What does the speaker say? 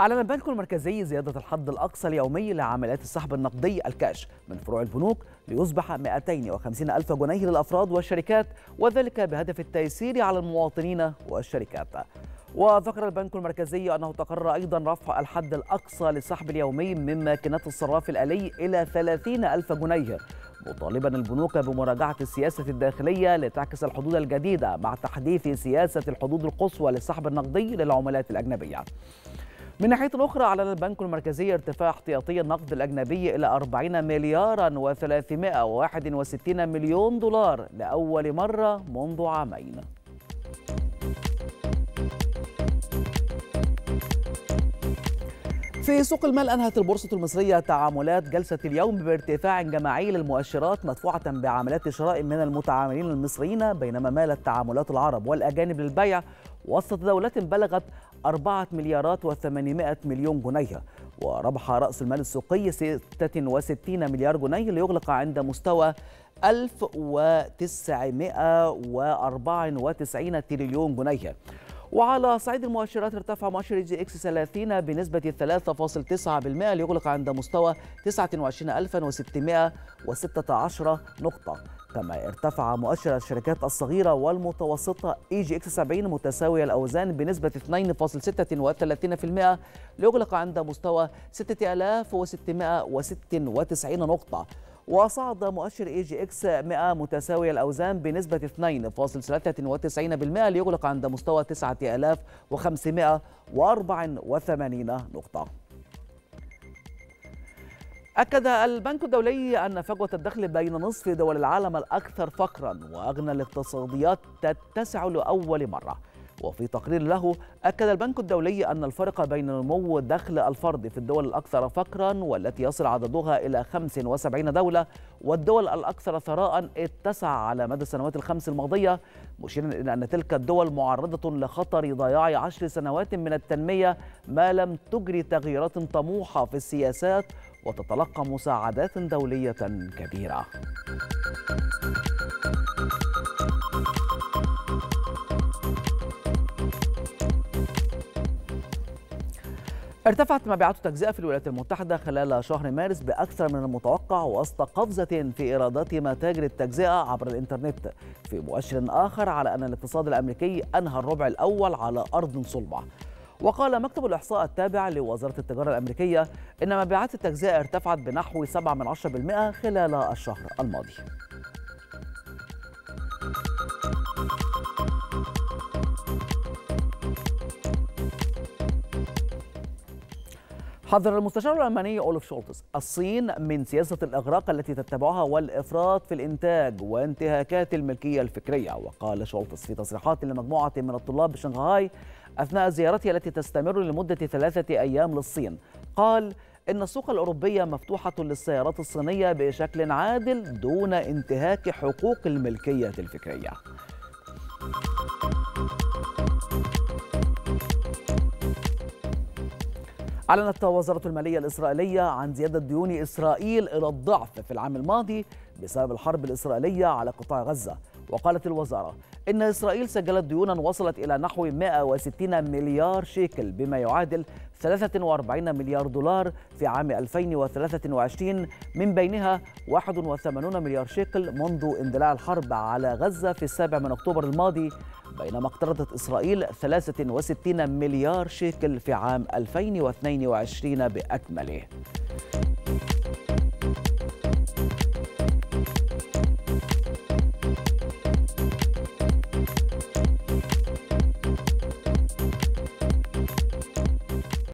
أعلن البنك المركزي زيادة الحد الأقصى اليومي لعمليات السحب النقدي الكاش من فروع البنوك ليصبح 250 ألف جنيه للأفراد والشركات وذلك بهدف التيسير على المواطنين والشركات. وذكر البنك المركزي أنه تقرر أيضا رفع الحد الأقصى للسحب اليومي من ماكينات الصراف الآلي إلى 30 ألف جنيه مطالبا البنوك بمراجعة السياسة الداخلية لتعكس الحدود الجديدة مع تحديث سياسة الحدود القصوى للسحب النقدي للعملات الأجنبية. من ناحية أخرى أعلن البنك المركزي ارتفاع احتياطي النقد الأجنبي إلى 40 مليارا و361 مليون دولار لأول مرة منذ عامين. في سوق المال أنهت البورصة المصرية تعاملات جلسة اليوم بارتفاع جماعي للمؤشرات مدفوعة بعملات شراء من المتعاملين المصريين بينما مالت تعاملات العرب والأجانب للبيع وسط تداولات بلغت 4 مليارات و800 مليون جنيه. وربح رأس المال السوقي 66 مليار جنيه ليغلق عند مستوى 1994 تريليون جنيه. وعلى صعيد المؤشرات ارتفع مؤشر EGX 30 بنسبة 3.9% ليغلق عند مستوى 29616 نقطة. كما ارتفع مؤشر الشركات الصغيرة والمتوسطة EGX 70 متساوي الأوزان بنسبة 2.36% ليغلق عند مستوى 6696 نقطة. وصعد مؤشر EGX 100 متساوي الأوزان بنسبة 2.93% ليغلق عند مستوى 9584 نقطة. أكد البنك الدولي أن فجوة الدخل بين نصف دول العالم الأكثر فقرا وأغنى الاقتصاديات تتسع لأول مرة. وفي تقرير له أكد البنك الدولي أن الفرق بين نمو دخل الفرد في الدول الأكثر فقرا والتي يصل عددها إلى 75 دولة والدول الأكثر ثراء اتسع على مدى السنوات الخمس الماضية مشيرا إلى أن تلك الدول معرضة لخطر ضياع عشر سنوات من التنمية ما لم تجري تغييرات طموحة في السياسات وتتلقى مساعدات دولية كبيرة. ارتفعت مبيعات التجزئة في الولايات المتحدة خلال شهر مارس بأكثر من المتوقع وسط قفزة في إيرادات متاجر التجزئة عبر الإنترنت. في مؤشر آخر على أن الاقتصاد الأمريكي أنهى الربع الأول على أرض صلبة. وقال مكتب الإحصاء التابع لوزارة التجارة الأمريكية إن مبيعات التجزئة ارتفعت بنحو 7% خلال الشهر الماضي. حذر المستشار الألماني أولف شولتز. الصين من سياسة الإغراق التي تتبعها والإفراط في الإنتاج وانتهاكات الملكية الفكرية. وقال شولتز في تصريحات لمجموعة من الطلاب بشنغهاي أثناء زيارته التي تستمر لمدة ثلاثة أيام للصين. قال إن السوق الأوروبية مفتوحة للسيارات الصينية بشكل عادل دون انتهاك حقوق الملكية الفكرية. أعلنت وزارة المالية الإسرائيلية عن زيادة ديون إسرائيل إلى الضعف في العام الماضي بسبب الحرب الإسرائيلية على قطاع غزة. وقالت الوزارة إن إسرائيل سجلت ديونا وصلت إلى نحو 160 مليار شيكل بما يعادل 43 مليار دولار في عام 2023 من بينها 81 مليار شيكل منذ اندلاع الحرب على غزة في السابع من أكتوبر الماضي بينما اقترضت إسرائيل 63 مليار شيكل في عام 2022 بأكمله.